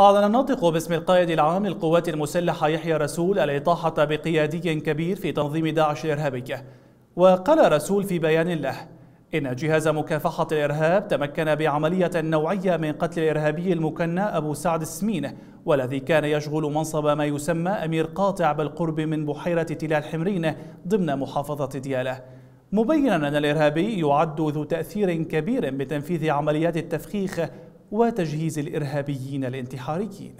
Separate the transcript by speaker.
Speaker 1: أعلن الناطق باسم القائد العام للقوات المسلحة يحيى رسول الإطاحة بقيادي كبير في تنظيم داعش الإرهابي. وقال رسول في بيان له إن جهاز مكافحة الإرهاب تمكن بعملية نوعية من قتل الإرهابي المكنى أبو سعد السمين والذي كان يشغل منصب ما يسمى أمير قاطع بالقرب من بحيرة تلال حمرين ضمن محافظة ديالة مبينا أن الإرهابي يعد ذو تأثير كبير بتنفيذ عمليات التفخيخ وتجهيز الإرهابيين الانتحاريين.